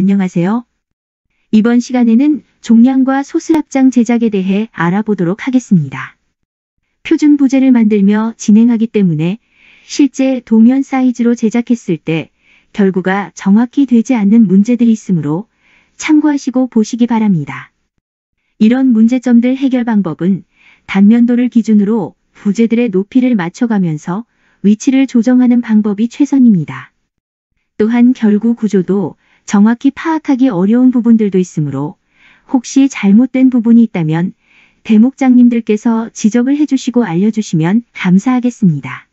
안녕하세요. 이번 시간에는 종량과 소스합장 제작에 대해 알아보도록 하겠습니다. 표준 부재를 만들며 진행하기 때문에 실제 도면 사이즈로 제작했을 때 결과가 정확히 되지 않는 문제들이 있으므로 참고하시고 보시기 바랍니다. 이런 문제점들 해결 방법은 단면도를 기준으로 부재들의 높이를 맞춰가면서 위치를 조정하는 방법이 최선입니다. 또한 결구 구조도 정확히 파악하기 어려운 부분들도 있으므로 혹시 잘못된 부분이 있다면 대목장님들께서 지적을 해주시고 알려주시면 감사하겠습니다.